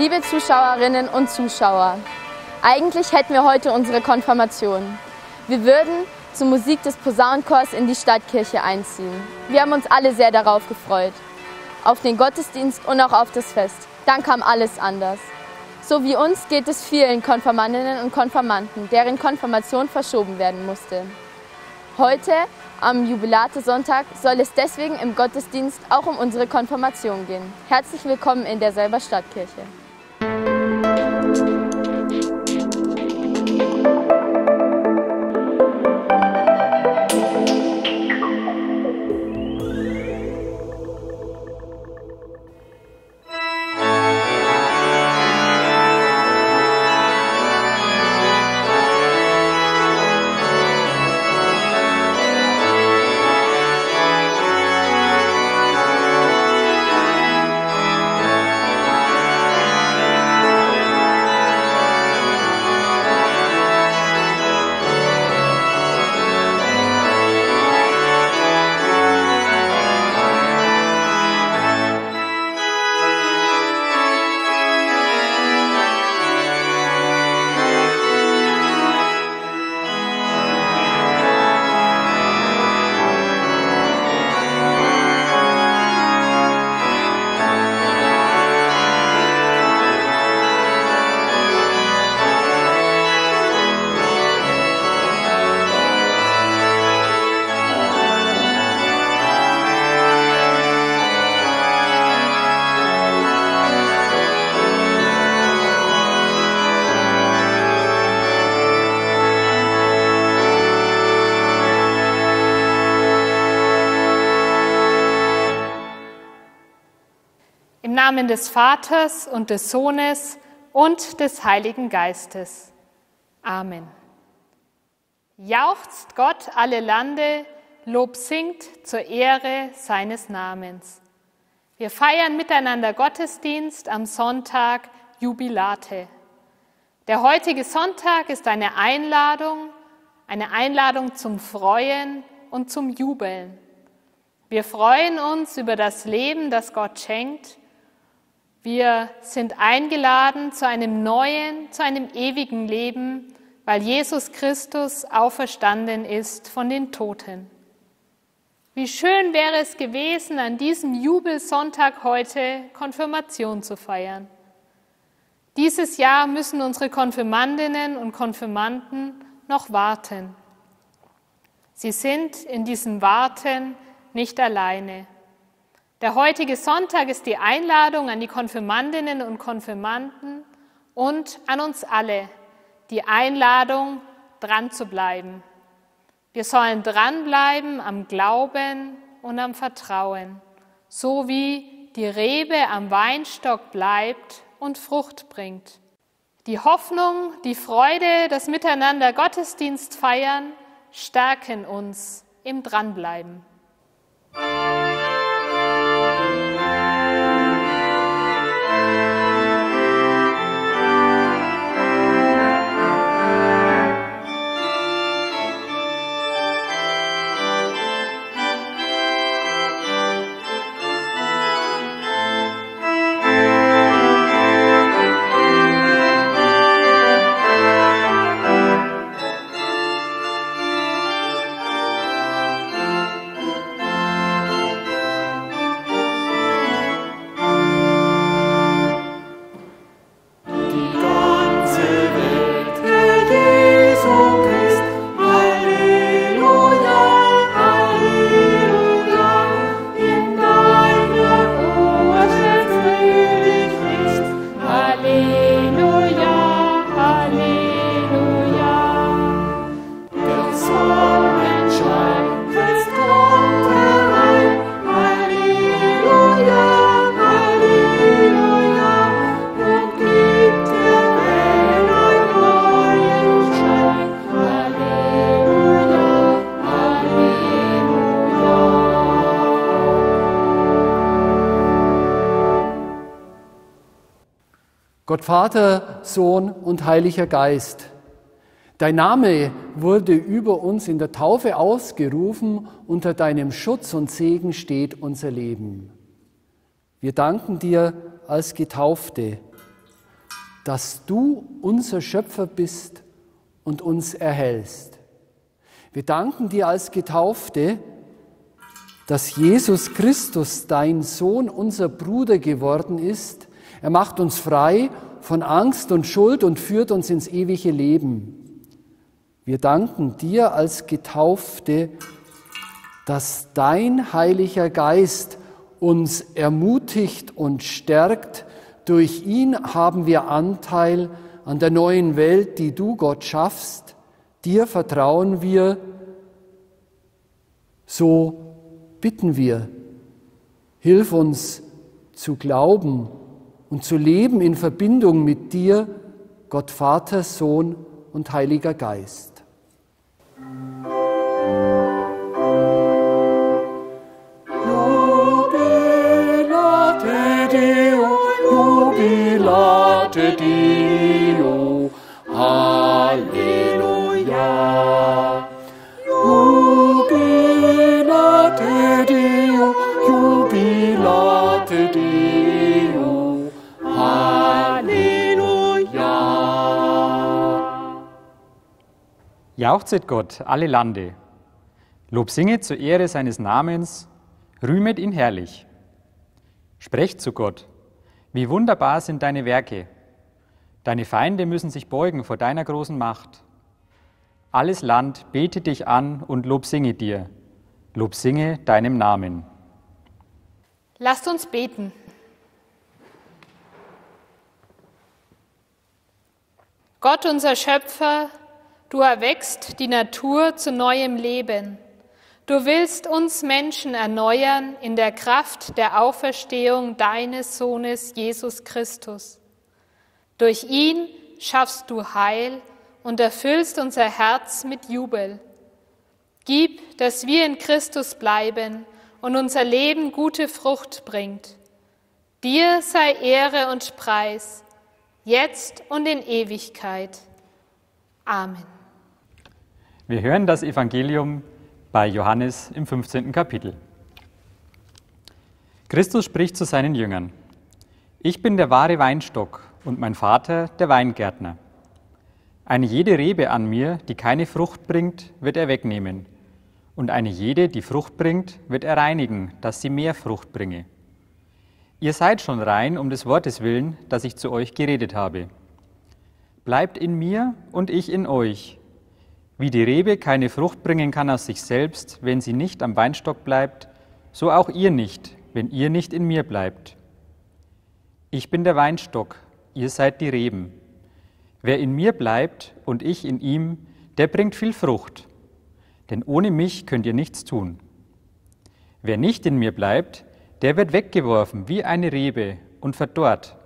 Liebe Zuschauerinnen und Zuschauer, eigentlich hätten wir heute unsere Konfirmation. Wir würden zur Musik des Posaunenchors in die Stadtkirche einziehen. Wir haben uns alle sehr darauf gefreut. Auf den Gottesdienst und auch auf das Fest. Dann kam alles anders. So wie uns geht es vielen Konfirmandinnen und Konfirmanden, deren Konfirmation verschoben werden musste. Heute, am Jubilate-Sonntag, soll es deswegen im Gottesdienst auch um unsere Konfirmation gehen. Herzlich willkommen in der Selber Stadtkirche. Thank you. Namen des Vaters und des Sohnes und des Heiligen Geistes. Amen. Jauchzt Gott alle Lande, Lob singt zur Ehre seines Namens. Wir feiern miteinander Gottesdienst am Sonntag Jubilate. Der heutige Sonntag ist eine Einladung, eine Einladung zum Freuen und zum Jubeln. Wir freuen uns über das Leben, das Gott schenkt wir sind eingeladen zu einem neuen, zu einem ewigen Leben, weil Jesus Christus auferstanden ist von den Toten. Wie schön wäre es gewesen, an diesem Jubelsonntag heute Konfirmation zu feiern. Dieses Jahr müssen unsere Konfirmandinnen und Konfirmanden noch warten. Sie sind in diesem Warten nicht alleine. Der heutige Sonntag ist die Einladung an die Konfirmandinnen und Konfirmanden und an uns alle, die Einladung, dran zu bleiben. Wir sollen dranbleiben am Glauben und am Vertrauen, so wie die Rebe am Weinstock bleibt und Frucht bringt. Die Hoffnung, die Freude, das Miteinander Gottesdienst feiern, stärken uns im Dranbleiben. Gott Vater, Sohn und Heiliger Geist. Dein Name wurde über uns in der Taufe ausgerufen, unter deinem Schutz und Segen steht unser Leben. Wir danken dir als Getaufte. dass du unser Schöpfer bist und uns erhältst. Wir danken dir als Getaufte, dass Jesus Christus, dein Sohn, unser Bruder geworden ist. Er macht uns frei von Angst und Schuld und führt uns ins ewige Leben. Wir danken dir als Getaufte, dass dein Heiliger Geist uns ermutigt und stärkt. Durch ihn haben wir Anteil an der neuen Welt, die du Gott schaffst. Dir vertrauen wir. So bitten wir, hilf uns zu glauben und zu leben in Verbindung mit dir, Gott Vater, Sohn und Heiliger Geist. jubilate Dio, Jauchzet Gott, alle Lande. Lob singet zur Ehre seines Namens, rühmet ihn herrlich. Sprecht zu Gott, wie wunderbar sind deine Werke. Deine Feinde müssen sich beugen vor deiner großen Macht. Alles Land bete dich an und Lob singe dir. Lob singe deinem Namen. Lasst uns beten. Gott, unser Schöpfer, du erweckst die Natur zu neuem Leben. Du willst uns Menschen erneuern in der Kraft der Auferstehung deines Sohnes Jesus Christus. Durch ihn schaffst du Heil und erfüllst unser Herz mit Jubel. Gib, dass wir in Christus bleiben und unser Leben gute Frucht bringt. Dir sei Ehre und Preis, jetzt und in Ewigkeit. Amen. Wir hören das Evangelium bei Johannes im 15. Kapitel. Christus spricht zu seinen Jüngern, Ich bin der wahre Weinstock und mein Vater der Weingärtner. Eine jede Rebe an mir, die keine Frucht bringt, wird er wegnehmen, und eine jede, die Frucht bringt, wird er reinigen, dass sie mehr Frucht bringe. Ihr seid schon rein um des Wortes willen, das ich zu euch geredet habe. Bleibt in mir und ich in euch, wie die Rebe keine Frucht bringen kann aus sich selbst, wenn sie nicht am Weinstock bleibt, so auch ihr nicht, wenn ihr nicht in mir bleibt. Ich bin der Weinstock, ihr seid die Reben. Wer in mir bleibt und ich in ihm, der bringt viel Frucht, denn ohne mich könnt ihr nichts tun. Wer nicht in mir bleibt, der wird weggeworfen wie eine Rebe und verdorrt,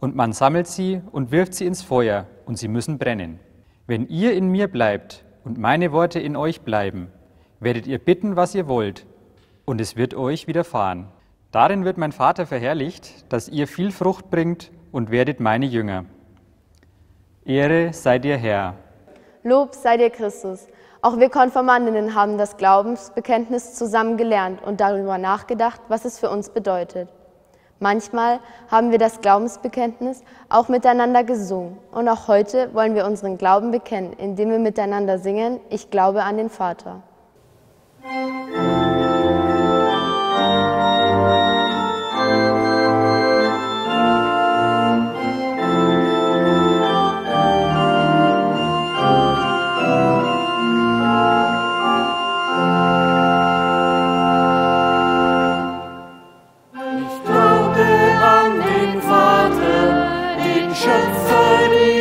und man sammelt sie und wirft sie ins Feuer, und sie müssen brennen. Wenn ihr in mir bleibt und meine Worte in euch bleiben, werdet ihr bitten, was ihr wollt, und es wird euch widerfahren. Darin wird mein Vater verherrlicht, dass ihr viel Frucht bringt und werdet meine Jünger. Ehre sei dir Herr. Lob sei dir Christus. Auch wir Konformandinnen haben das Glaubensbekenntnis zusammen gelernt und darüber nachgedacht, was es für uns bedeutet. Manchmal haben wir das Glaubensbekenntnis auch miteinander gesungen. Und auch heute wollen wir unseren Glauben bekennen, indem wir miteinander singen, ich glaube an den Vater. find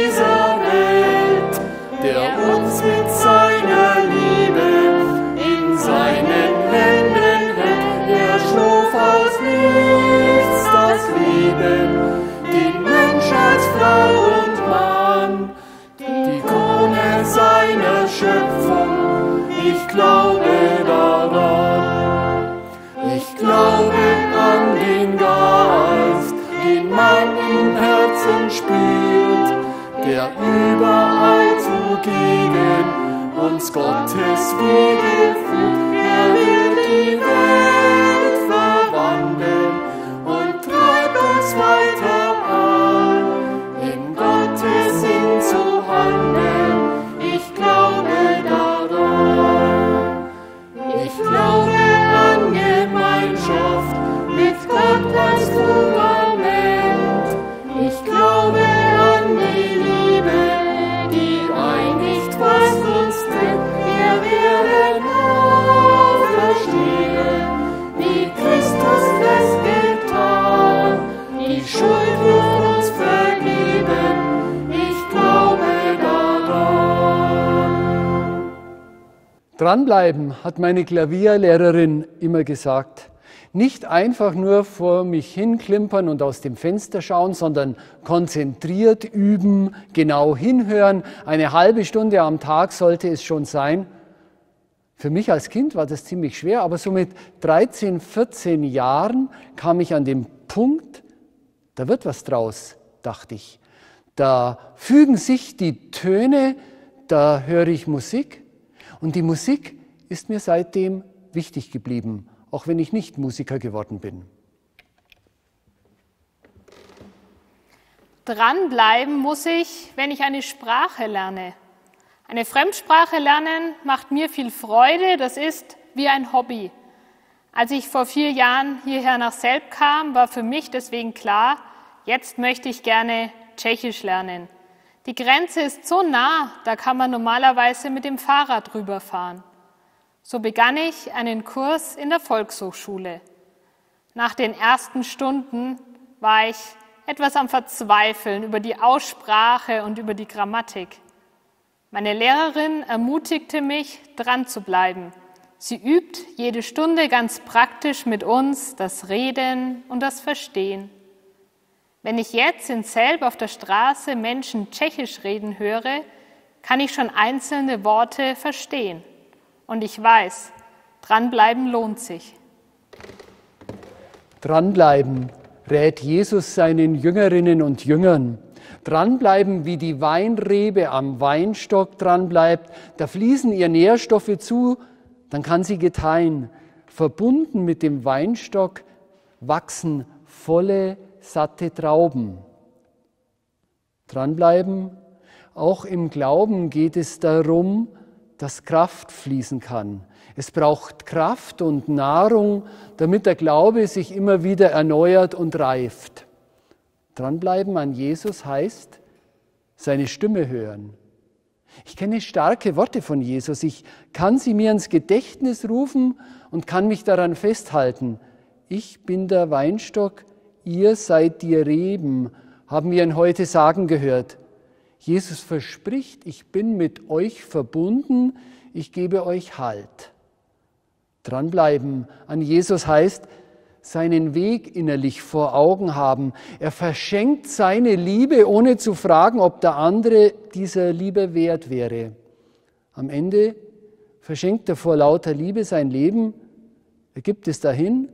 an in Gottes Dranbleiben, hat meine Klavierlehrerin immer gesagt. Nicht einfach nur vor mich hinklimpern und aus dem Fenster schauen, sondern konzentriert üben, genau hinhören. Eine halbe Stunde am Tag sollte es schon sein. Für mich als Kind war das ziemlich schwer, aber so mit 13, 14 Jahren kam ich an den Punkt, da wird was draus, dachte ich. Da fügen sich die Töne, da höre ich Musik und die Musik ist mir seitdem wichtig geblieben, auch wenn ich nicht Musiker geworden bin. Dranbleiben muss ich, wenn ich eine Sprache lerne. Eine Fremdsprache lernen macht mir viel Freude, das ist wie ein Hobby. Als ich vor vier Jahren hierher nach Selb kam, war für mich deswegen klar, jetzt möchte ich gerne Tschechisch lernen. Die Grenze ist so nah, da kann man normalerweise mit dem Fahrrad rüberfahren. So begann ich einen Kurs in der Volkshochschule. Nach den ersten Stunden war ich etwas am Verzweifeln über die Aussprache und über die Grammatik. Meine Lehrerin ermutigte mich, dran zu bleiben. Sie übt jede Stunde ganz praktisch mit uns das Reden und das Verstehen. Wenn ich jetzt in Selb auf der Straße Menschen Tschechisch reden höre, kann ich schon einzelne Worte verstehen. Und ich weiß, dranbleiben lohnt sich. Dranbleiben rät Jesus seinen Jüngerinnen und Jüngern dranbleiben, wie die Weinrebe am Weinstock dranbleibt. Da fließen ihr Nährstoffe zu, dann kann sie gedeihen. Verbunden mit dem Weinstock wachsen volle, satte Trauben. Dranbleiben, auch im Glauben geht es darum, dass Kraft fließen kann. Es braucht Kraft und Nahrung, damit der Glaube sich immer wieder erneuert und reift. Dranbleiben an Jesus heißt, seine Stimme hören. Ich kenne starke Worte von Jesus. Ich kann sie mir ins Gedächtnis rufen und kann mich daran festhalten. Ich bin der Weinstock, ihr seid die Reben, haben wir ihn heute sagen gehört. Jesus verspricht, ich bin mit euch verbunden, ich gebe euch Halt. Dranbleiben an Jesus heißt, seinen Weg innerlich vor Augen haben. Er verschenkt seine Liebe, ohne zu fragen, ob der andere dieser Liebe wert wäre. Am Ende verschenkt er vor lauter Liebe sein Leben, er gibt es dahin.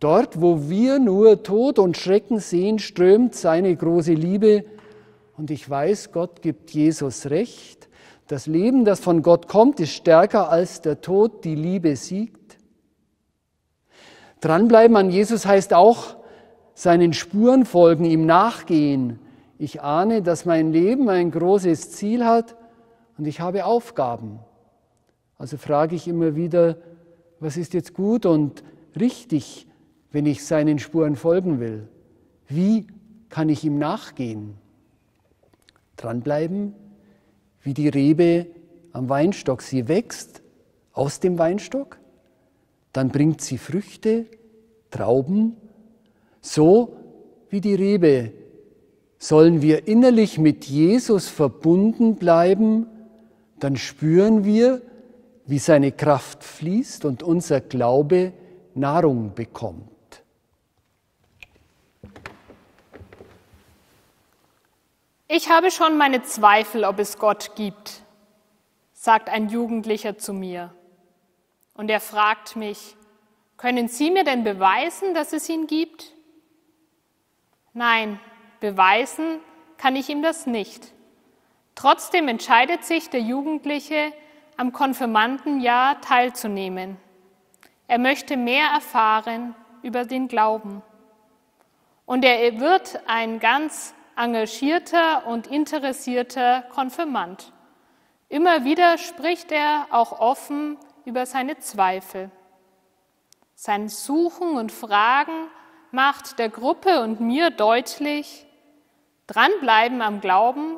Dort, wo wir nur Tod und Schrecken sehen, strömt seine große Liebe. Und ich weiß, Gott gibt Jesus recht. Das Leben, das von Gott kommt, ist stärker als der Tod. Die Liebe siegt. Dranbleiben an Jesus heißt auch seinen Spuren folgen, ihm nachgehen. Ich ahne, dass mein Leben ein großes Ziel hat und ich habe Aufgaben. Also frage ich immer wieder, was ist jetzt gut und richtig, wenn ich seinen Spuren folgen will? Wie kann ich ihm nachgehen? Dranbleiben, wie die Rebe am Weinstock. Sie wächst aus dem Weinstock dann bringt sie Früchte, Trauben. So wie die Rebe sollen wir innerlich mit Jesus verbunden bleiben, dann spüren wir, wie seine Kraft fließt und unser Glaube Nahrung bekommt. Ich habe schon meine Zweifel, ob es Gott gibt, sagt ein Jugendlicher zu mir. Und er fragt mich, können Sie mir denn beweisen, dass es ihn gibt? Nein, beweisen kann ich ihm das nicht. Trotzdem entscheidet sich der Jugendliche, am Konfirmandenjahr teilzunehmen. Er möchte mehr erfahren über den Glauben. Und er wird ein ganz engagierter und interessierter Konfirmand. Immer wieder spricht er auch offen über seine Zweifel. Sein Suchen und Fragen macht der Gruppe und mir deutlich, dranbleiben am Glauben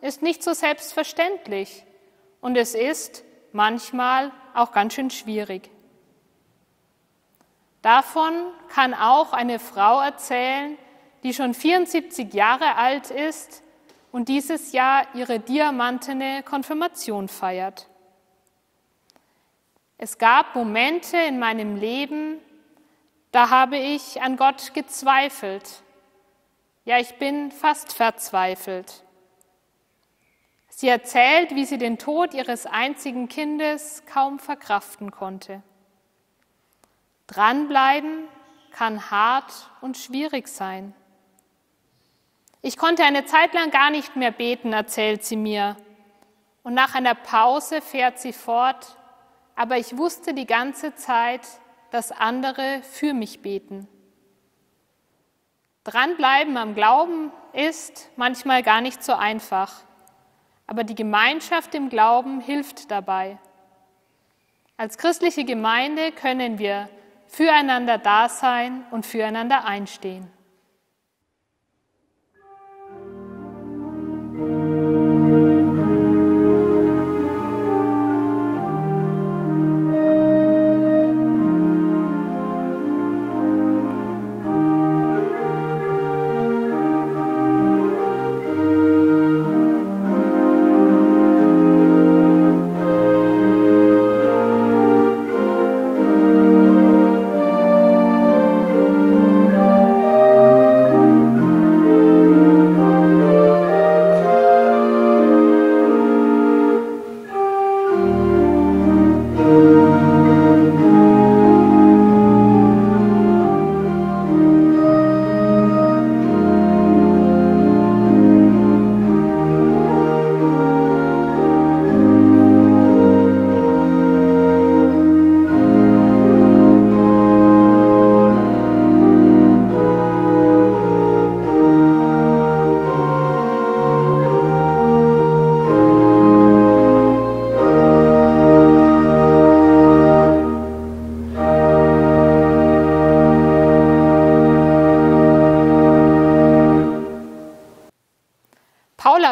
ist nicht so selbstverständlich und es ist manchmal auch ganz schön schwierig. Davon kann auch eine Frau erzählen, die schon 74 Jahre alt ist und dieses Jahr ihre diamantene Konfirmation feiert. Es gab Momente in meinem Leben, da habe ich an Gott gezweifelt. Ja, ich bin fast verzweifelt. Sie erzählt, wie sie den Tod ihres einzigen Kindes kaum verkraften konnte. Dranbleiben kann hart und schwierig sein. Ich konnte eine Zeit lang gar nicht mehr beten, erzählt sie mir. Und nach einer Pause fährt sie fort, aber ich wusste die ganze Zeit, dass andere für mich beten. Dranbleiben am Glauben ist manchmal gar nicht so einfach, aber die Gemeinschaft im Glauben hilft dabei. Als christliche Gemeinde können wir füreinander da sein und füreinander einstehen.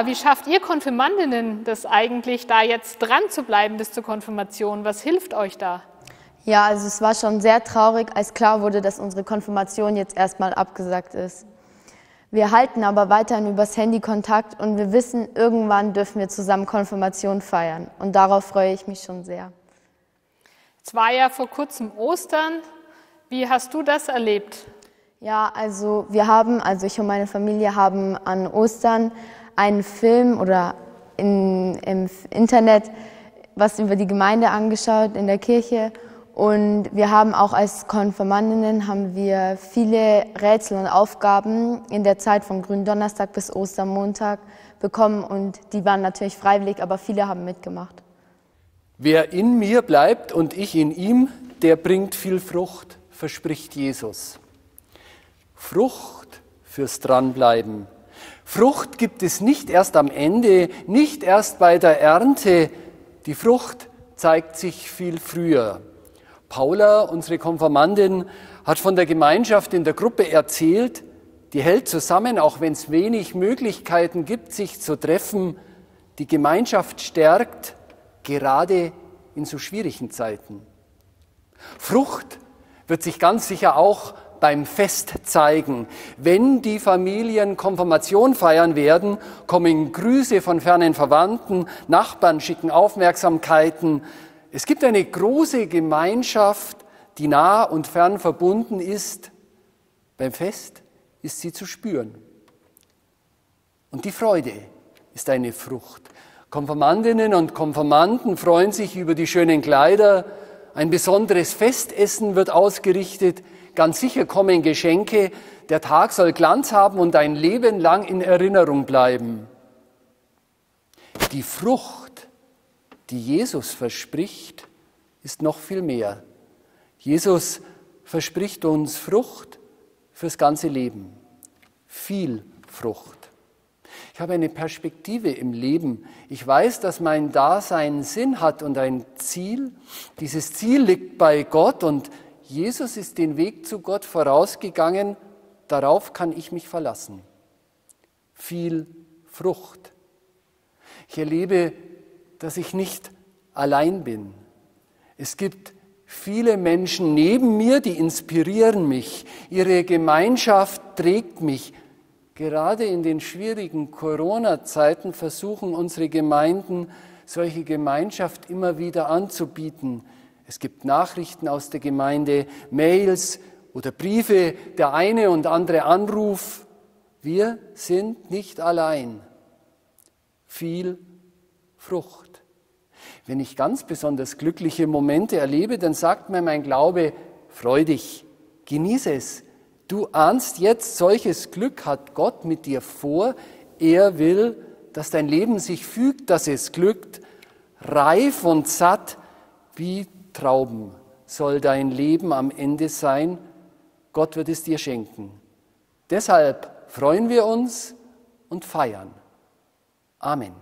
Wie schafft ihr Konfirmandinnen das eigentlich, da jetzt dran zu bleiben bis zur Konfirmation? Was hilft euch da? Ja, also es war schon sehr traurig, als klar wurde, dass unsere Konfirmation jetzt erstmal abgesagt ist. Wir halten aber weiterhin übers Handy Kontakt und wir wissen, irgendwann dürfen wir zusammen Konfirmation feiern. Und darauf freue ich mich schon sehr. Es war ja vor kurzem Ostern. Wie hast du das erlebt? Ja, also wir haben, also ich und meine Familie haben an Ostern einen Film oder in, im Internet was über die Gemeinde angeschaut in der Kirche und wir haben auch als Konfirmandinnen haben wir viele Rätsel und Aufgaben in der Zeit von Gründonnerstag bis Ostermontag bekommen und die waren natürlich freiwillig, aber viele haben mitgemacht. Wer in mir bleibt und ich in ihm, der bringt viel Frucht, verspricht Jesus. Frucht fürs Dranbleiben, Frucht gibt es nicht erst am Ende, nicht erst bei der Ernte. Die Frucht zeigt sich viel früher. Paula, unsere Konfirmandin, hat von der Gemeinschaft in der Gruppe erzählt, die hält zusammen, auch wenn es wenig Möglichkeiten gibt, sich zu treffen. Die Gemeinschaft stärkt, gerade in so schwierigen Zeiten. Frucht wird sich ganz sicher auch beim Fest zeigen. Wenn die Familien Konfirmation feiern werden, kommen Grüße von fernen Verwandten, Nachbarn schicken Aufmerksamkeiten. Es gibt eine große Gemeinschaft, die nah und fern verbunden ist. Beim Fest ist sie zu spüren. Und die Freude ist eine Frucht. Konfirmandinnen und Konfirmanden freuen sich über die schönen Kleider. Ein besonderes Festessen wird ausgerichtet. Ganz sicher kommen Geschenke. Der Tag soll Glanz haben und ein Leben lang in Erinnerung bleiben. Die Frucht, die Jesus verspricht, ist noch viel mehr. Jesus verspricht uns Frucht fürs ganze Leben. Viel Frucht. Ich habe eine Perspektive im Leben. Ich weiß, dass mein Dasein Sinn hat und ein Ziel. Dieses Ziel liegt bei Gott und Jesus ist den Weg zu Gott vorausgegangen, darauf kann ich mich verlassen. Viel Frucht. Ich erlebe, dass ich nicht allein bin. Es gibt viele Menschen neben mir, die inspirieren mich. Ihre Gemeinschaft trägt mich. Gerade in den schwierigen Corona-Zeiten versuchen unsere Gemeinden, solche Gemeinschaft immer wieder anzubieten. Es gibt Nachrichten aus der Gemeinde, Mails oder Briefe, der eine und andere Anruf. Wir sind nicht allein. Viel Frucht. Wenn ich ganz besonders glückliche Momente erlebe, dann sagt mir mein Glaube, freu dich, genieße es. Du ahnst jetzt, solches Glück hat Gott mit dir vor. Er will, dass dein Leben sich fügt, dass es glückt. Reif und satt wie Trauben soll dein Leben am Ende sein. Gott wird es dir schenken. Deshalb freuen wir uns und feiern. Amen.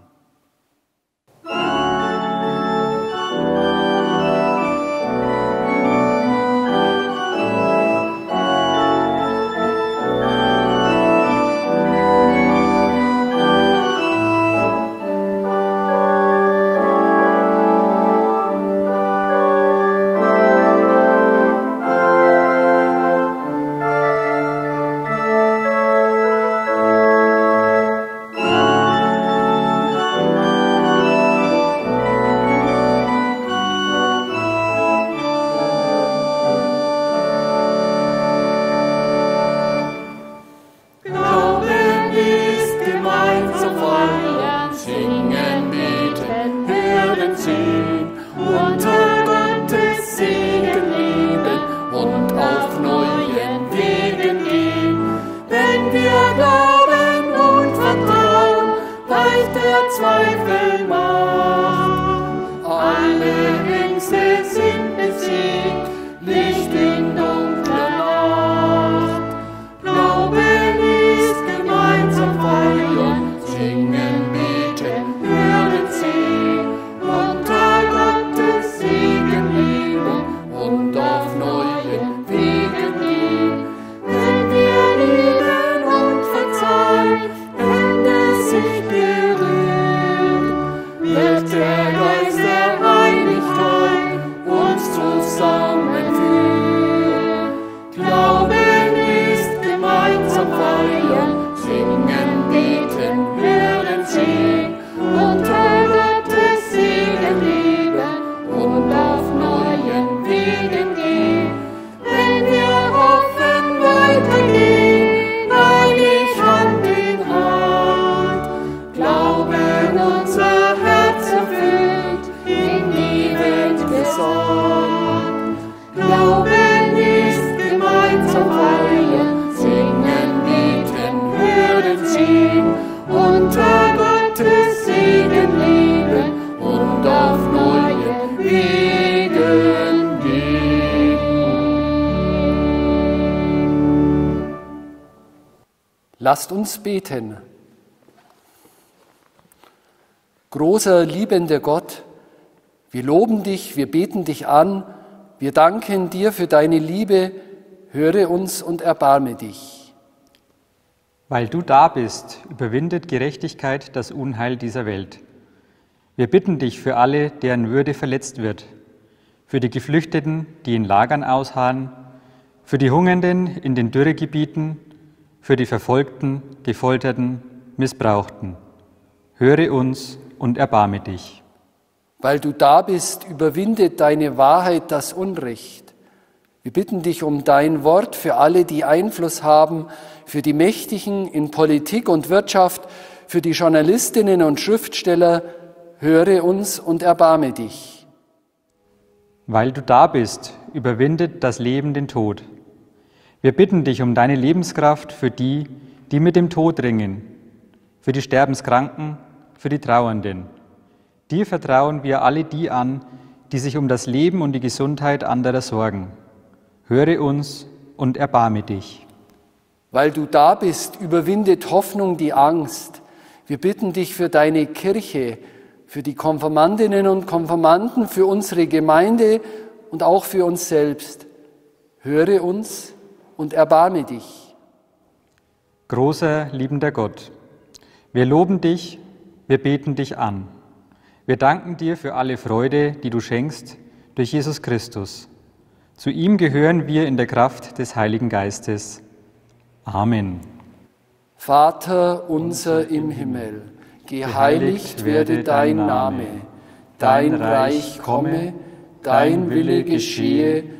Lasst uns beten. Großer, liebender Gott, wir loben dich, wir beten dich an, wir danken dir für deine Liebe, höre uns und erbarme dich. Weil du da bist, überwindet Gerechtigkeit das Unheil dieser Welt. Wir bitten dich für alle, deren Würde verletzt wird, für die Geflüchteten, die in Lagern ausharren, für die Hungernden in den Dürregebieten, für die Verfolgten, Gefolterten, Missbrauchten. Höre uns und erbarme dich. Weil du da bist, überwindet deine Wahrheit das Unrecht. Wir bitten dich um dein Wort für alle, die Einfluss haben, für die Mächtigen in Politik und Wirtschaft, für die Journalistinnen und Schriftsteller. Höre uns und erbarme dich. Weil du da bist, überwindet das Leben den Tod. Wir bitten dich um deine Lebenskraft für die, die mit dem Tod ringen, für die Sterbenskranken, für die Trauernden. Dir vertrauen wir alle die an, die sich um das Leben und die Gesundheit anderer sorgen. Höre uns und erbarme dich. Weil du da bist, überwindet Hoffnung die Angst. Wir bitten dich für deine Kirche, für die Konfirmandinnen und Konfirmanden, für unsere Gemeinde und auch für uns selbst. Höre uns und erbarme dich. Großer, liebender Gott, wir loben dich, wir beten dich an. Wir danken dir für alle Freude, die du schenkst durch Jesus Christus. Zu ihm gehören wir in der Kraft des Heiligen Geistes. Amen. Vater unser im Himmel, geheiligt werde dein Name, dein Reich komme, dein Wille geschehe,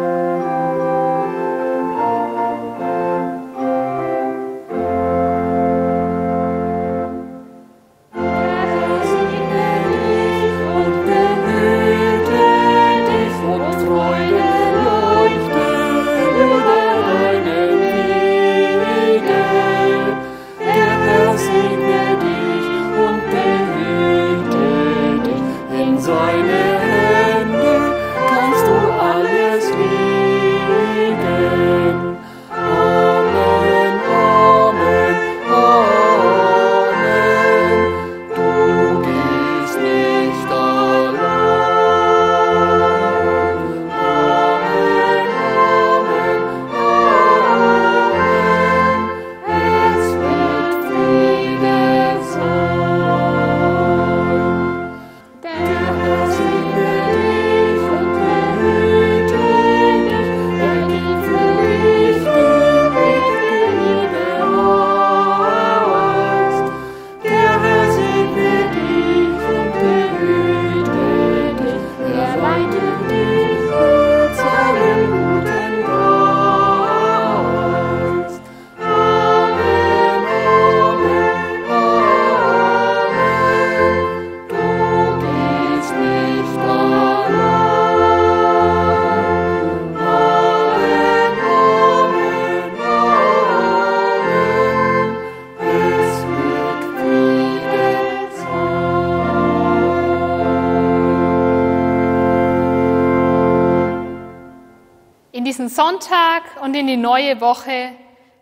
Sonntag und in die neue Woche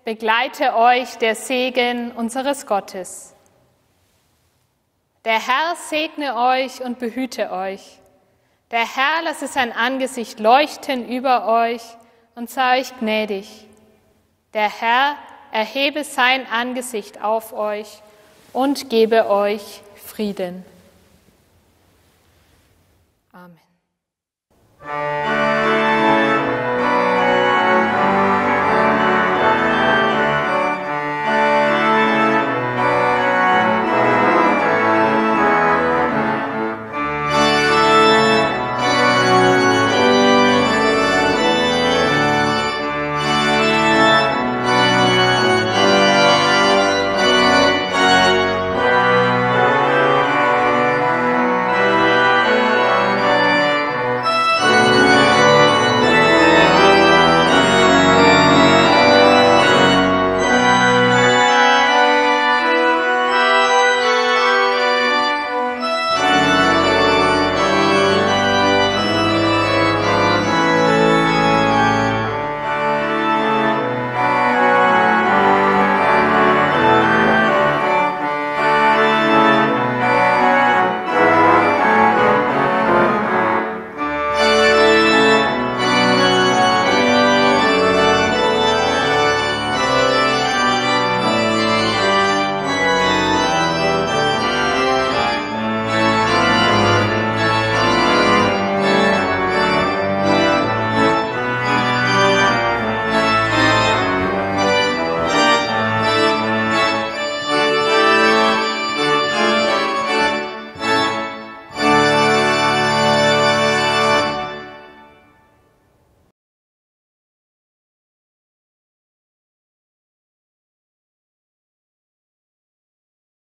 begleite euch der Segen unseres Gottes. Der Herr segne euch und behüte euch. Der Herr lasse sein Angesicht leuchten über euch und sei euch gnädig. Der Herr erhebe sein Angesicht auf euch und gebe euch Frieden. Amen.